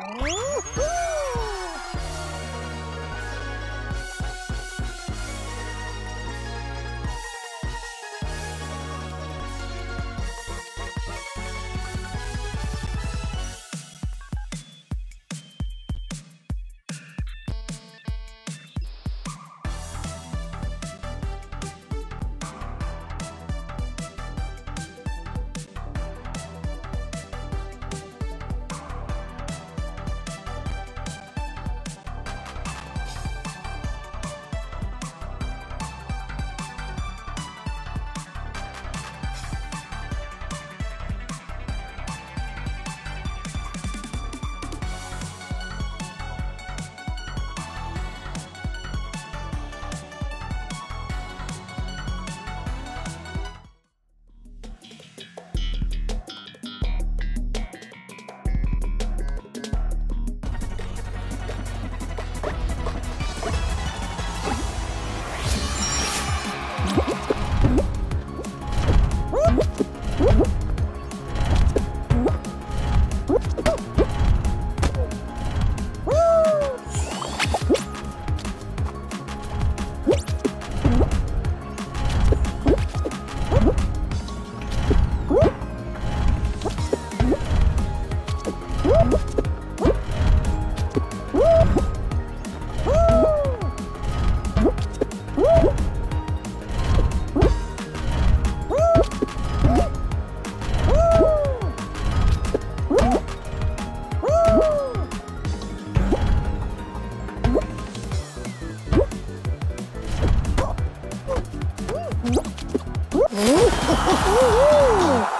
Oh! Ooh.